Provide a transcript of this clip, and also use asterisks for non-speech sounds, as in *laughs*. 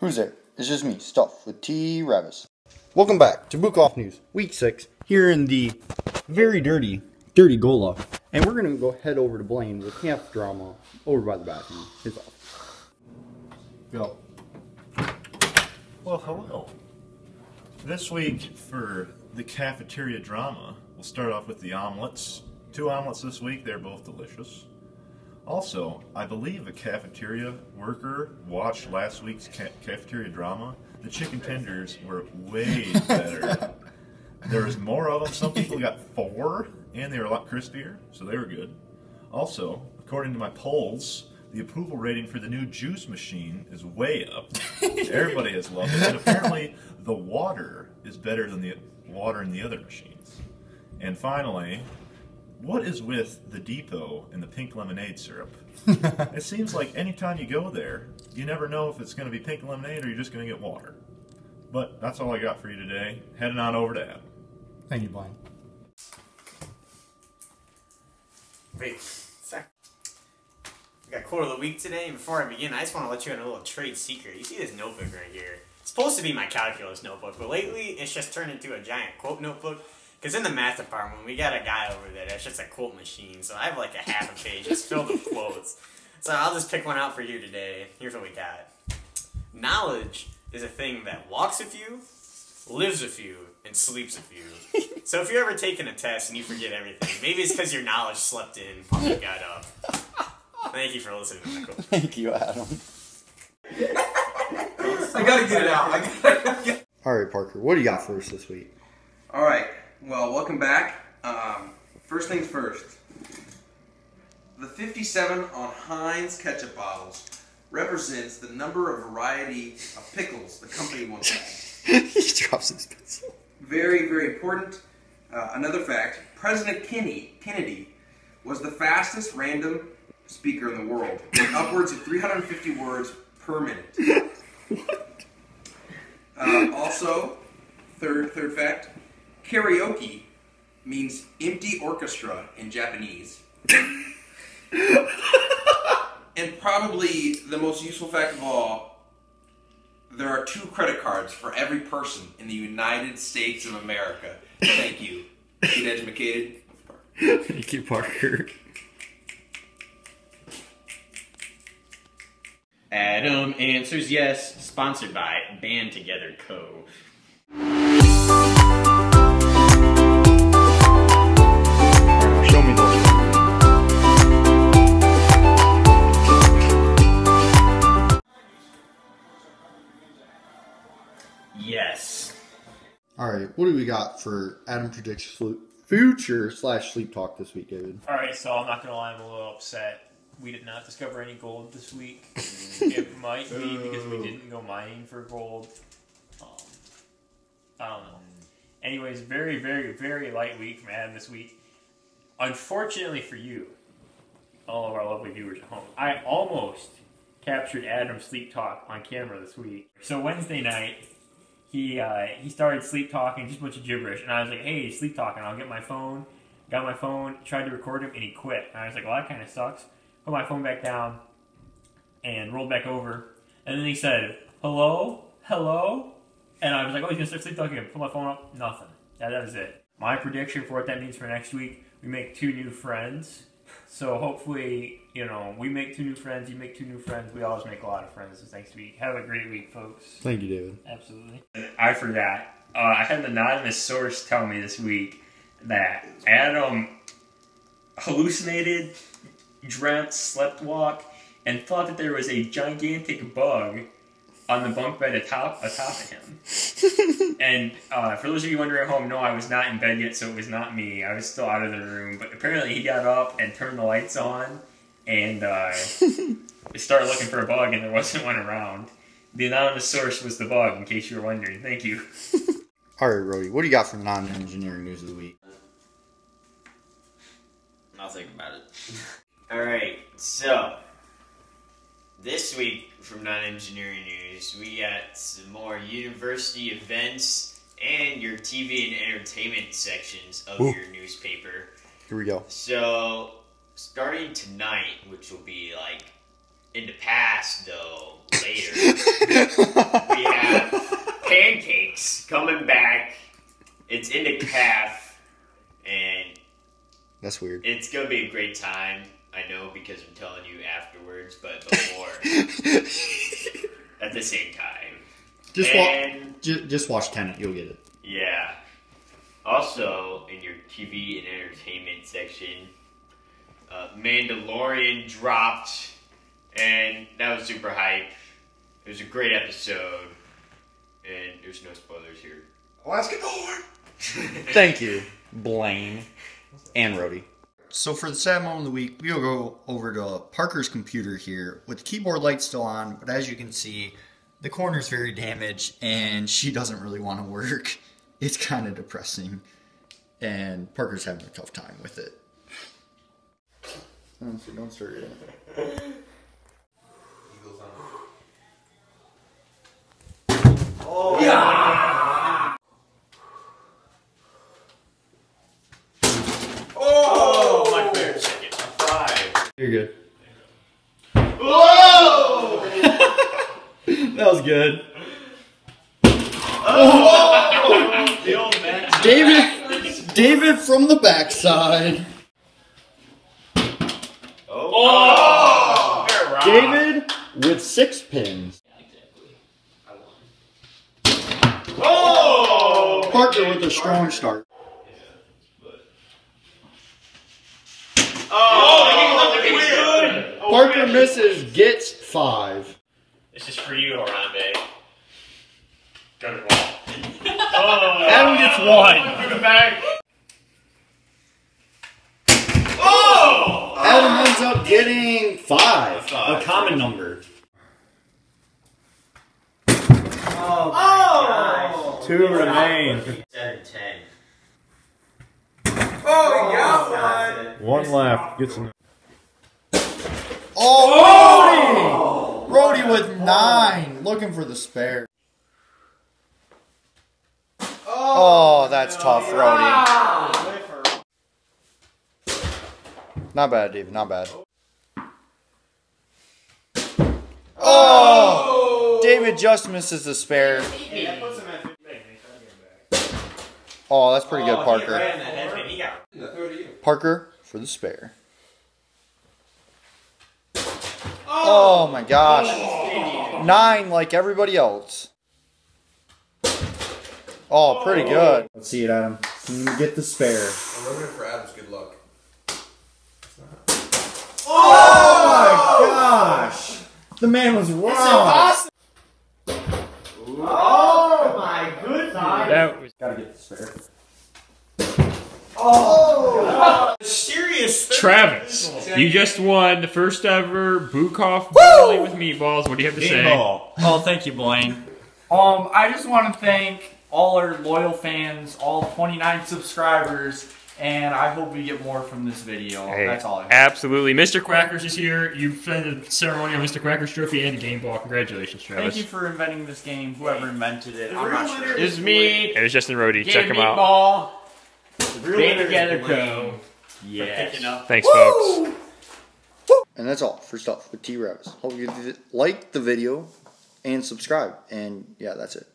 Who's there? It's just me, Stuff, with T. Ravis. Welcome back to Bukoff News, Week 6, here in the very dirty, dirty Gola. And we're going to go head over to Blaine with camp drama over by the bathroom. His off. Go. Well, hello. This week for the cafeteria drama, we'll start off with the omelets. Two omelets this week, they're both delicious. Also, I believe a cafeteria worker watched last week's ca- cafeteria drama. The chicken tenders were way *laughs* better. there was more of them. Some people got four, and they were a lot crispier, so they were good. Also, according to my polls, the approval rating for the new juice machine is way up. Everybody has loved it, and apparently the water is better than the water in the other machines. And finally, what is with the depot and the pink lemonade syrup? *laughs* it seems like anytime you go there, you never know if it's going to be pink lemonade or you're just going to get water. But that's all I got for you today. Heading on over to Adam. Thank you, Blaine. Wait, sec. We got quote of the week today, and before I begin, I just want to let you in a little trade secret. You see this notebook right here? It's supposed to be my calculus notebook, but lately it's just turned into a giant quote notebook. Because in the math department, we got a guy over there that's just a quote machine, so I have like a half a page just filled with quotes. So I'll just pick one out for you today. Here's what we got. Knowledge is a thing that walks with you, lives with you, and sleeps with you. *laughs* so if you're ever taking a test and you forget everything, maybe it's because your knowledge slept in while you got up. Thank you for listening to my quote. Thank you, Adam. I gotta get it out. I gotta get All right, Parker, what do you got for us this week? All right. Well, welcome back. Um, first things first. The 57 on Heinz ketchup bottles represents the number of variety of pickles the company had. *laughs* he drops his pencil. Very, very important. Uh, another fact: President Kennedy, Kennedy was the fastest random speaker in the world, with *laughs* upwards of 350 words per minute. *laughs* Uh, also, third third fact: karaoke means empty orchestra in Japanese. *laughs* and probably the most useful fact of all, there are two credit cards for every person in the United States of America. Thank you. Good educated. Thank you, Parker. Adam answers yes, sponsored by Band Together Co. Yes. All right, what do we got for Adam predicts future slash sleep talk this week, David? All right, so I'm not gonna lie, I'm a little upset. We did not discover any gold this week. *laughs* it might be because we didn't go mining for gold. Um, I don't know. Anyways, very, very, very light week from Adam this week. Unfortunately for you, all of our lovely viewers at home, I almost captured Adam's sleep talk on camera this week. So Wednesday night, he uh, he started sleep talking, just a bunch of gibberish, and I was like, "Hey, sleep talking." I'll get my phone. Got my phone, tried to record him, and he quit. And I was like, "Well, that kind of sucks." Put my phone back down, and rolled back over. And then he said, "Hello, hello," and I was like, "Oh, he's gonna start sleep talking." Put my phone up, nothing. That, that is it. My prediction for what that means for next week: we make two new friends. So hopefully, you know, we make two new friends. You make two new friends. We always make a lot of friends this next week. Have a great week, folks. Thank you, David. Absolutely. I forgot. Uh, I had an anonymous source tell me this week that Adam hallucinated, dreamt, slept walk, and thought that there was a gigantic bug on the bunk bed atop atop of him. *laughs* and uh, for those of you wondering at home, no, I was not in bed yet, so it was not me. I was still out of the room. But apparently, he got up and turned the lights on and uh, *laughs* started looking for a bug, and there wasn't one around. The anonymous source was the bug, in case you were wondering. Thank you. *laughs* All right, Rody, what do you got for non-engineering news of the week? I'll think about it. All right, so this week from non-engineering news, we got some more university events and your TV and entertainment sections of Ooh. your newspaper. Here we go. So starting tonight, which will be like in the past though later. *laughs* We have pancakes coming back. It's in the calf, and That's weird. it's gonna be a great time. I know because I'm telling you afterwards, but *laughs* before at the same time. Just wa- and ju- just watch Tenet. You'll get it. yeah. Also, in your TV and entertainment section, uh, Mandalorian dropped, and that was super hype. It was a great episode, and there's no spoilers here. Let's get going. Thank you, Blaine and Rody. So for the sad moment of the week, we'll go over to Parker's computer here with the keyboard light still on, but as you can see, the corner's very damaged and she doesn't really want to work. *laughs* It's kind of depressing, and Parker's having a tough time with it. Don't don't start it. *laughs* Oh, Eagles on. Oh, my favorite second. Five. You're good. Whoa! That was good. The old man. David, David from the backside. Oh, oh. David with six pins. Oh, Parker with a strong start. Oh. oh Parker misses, gets five. This is for you, Harambe. Go to the wall. *laughs* Oh, Adam gets one. Through the back. Oh! oh! Adam ends up getting five, Five. a common number. Oh! oh. Two remain. Seven, ten. Oh, he oh, got one. One left. Get some. Oh, Rody! Rody with nine, looking for the spare. Oh, oh that's tough, Rody. Not bad, David. Not bad. Oh! oh! David just misses the spare. Oh, that's pretty good, Parker. Right in the head, man. He got Yeah, throw it to you. Parker for the spare. Oh my gosh. Nine like everybody else. Oh, pretty good. Let's see it, Adam. Can you get the spare? I'm rubbing it for Adams. Good luck. Oh my gosh. The man was wrong. Oh my goodness! That was Gotta get the spare. Oh. Serious. Travis. You just won the first ever Bukoff Bowling with Meatballs. What do you have to say? Oh, thank you, Blaine. Um, I just want to thank all our loyal fans, all 29 subscribers, and I hope we get more from this video. Hey, That's all I have. Absolutely. Mr. Quackers is here. You've done the ceremony on Mr. Quackers trophy and a game ball. Congratulations, Travis. Thank you for inventing this game, whoever invented it. I'm not sure. This is me. It was Justin Rody. Check him out. Meatball. Real Band winners together win. go. Picking up. Thanks, folks. And that's all for stuff with T Ravis. Hope you like the video and subscribe. And yeah, that's it.